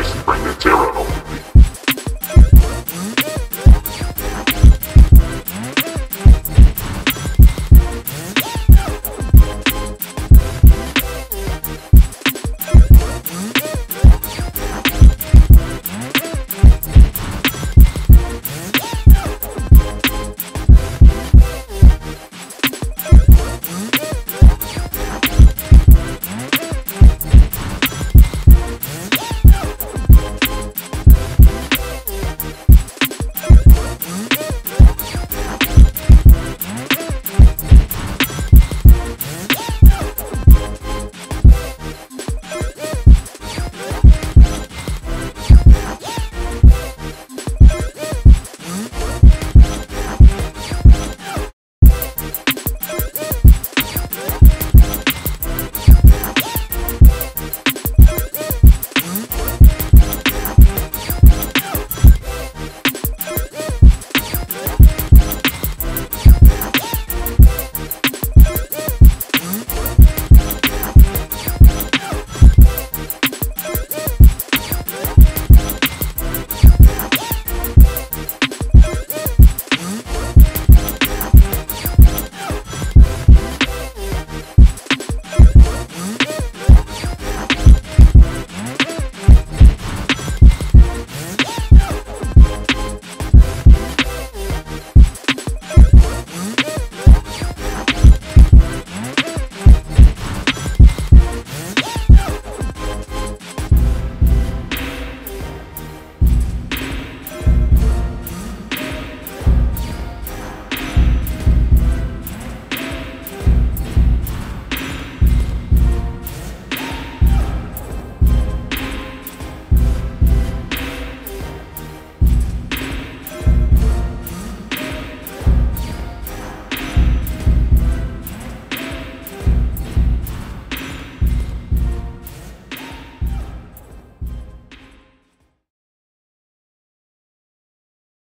I spring the terror with me.